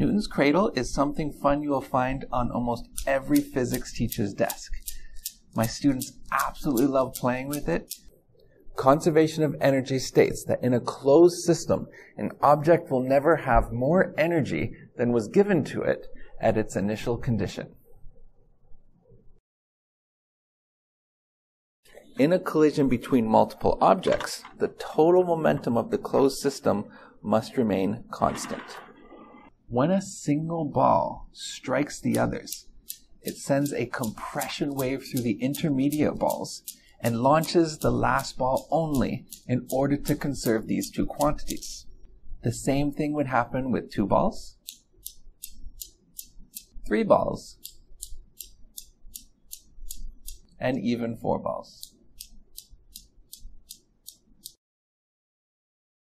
Newton's cradle is something fun you will find on almost every physics teacher's desk. My students absolutely love playing with it. Conservation of energy states that in a closed system, an object will never have more energy than was given to it at its initial condition. In a collision between multiple objects, the total momentum of the closed system must remain constant. When a single ball strikes the others, it sends a compression wave through the intermediate balls and launches the last ball only in order to conserve these two quantities. The same thing would happen with two balls, three balls, and even four balls.